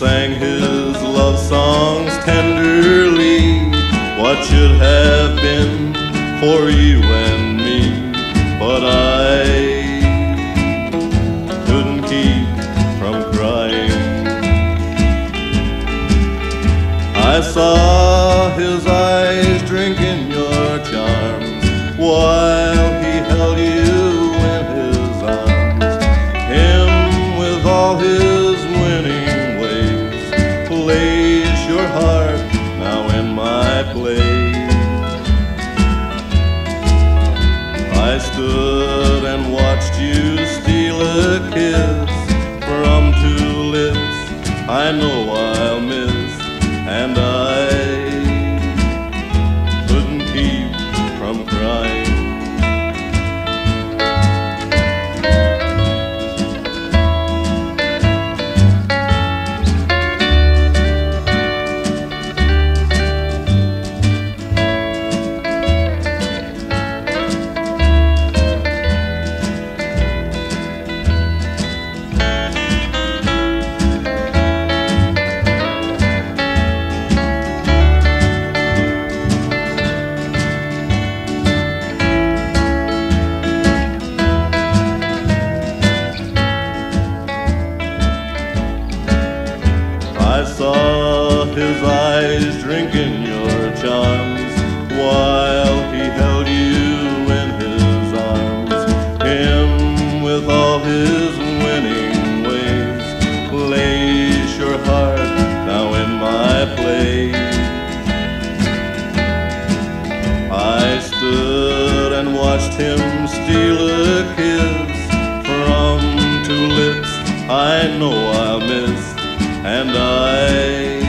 sang his love songs tenderly. What should have been for you and me, but I couldn't keep from crying. I saw his eyes drinking your charms. Why? Your heart now in my place. I stood and watched you steal a kiss from two lips I know I'll miss, and I couldn't keep from crying. Saw his eyes drinking your charms while he held you in his arms. Him with all his winning ways plays your heart now in my place. I stood and watched him steal a kiss from two lips I know miss, and I